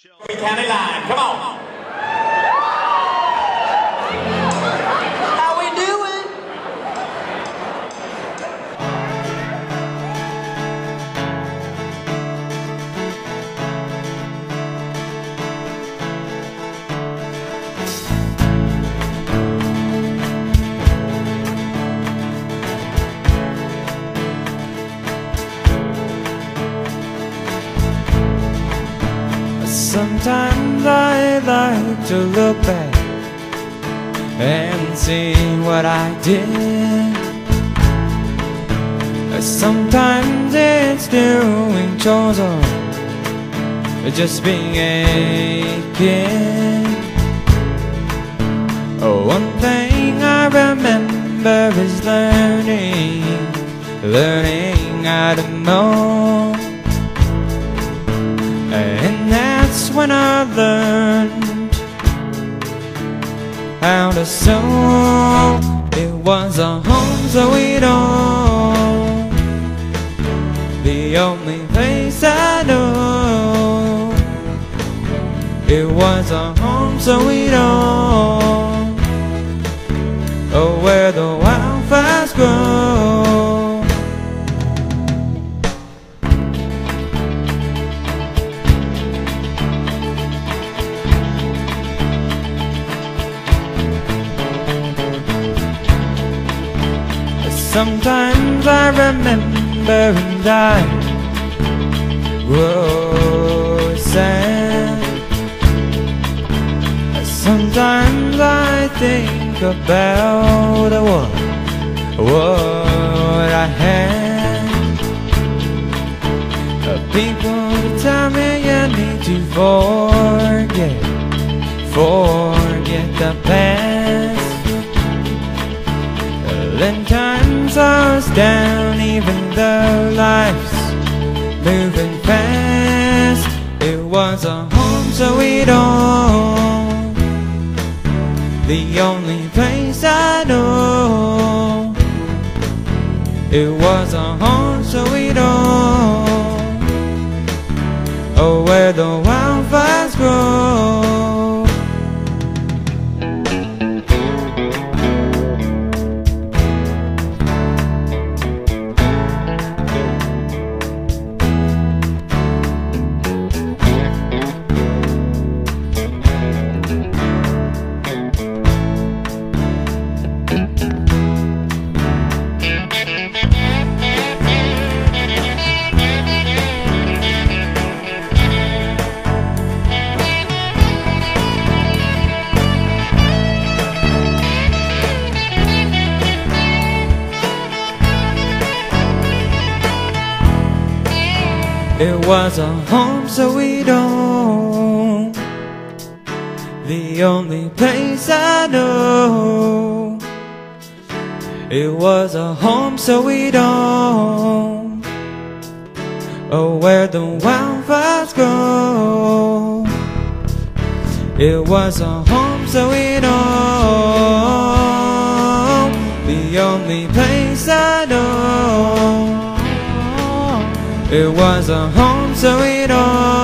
County line. Come on. Sometimes I like to look back and see what I did. Sometimes it's doing chores or just being a kid. Oh, one thing I remember is learning, learning how to mow. When I learned how to sew. It was a home sweet home, the only place I know. It was a home sweet home, oh, Sometimes I remember and I grow sad. Sometimes I think about what what I had. People tell me you need to forget, forget the past. Then time slows down even though life's moving fast. It was a home sweet home The only place I know. It was a home It was a home sweet home The only place I know. It was a home sweet home Oh, where the wildflowers grow It was a home sweet home The only place it was a home sweet home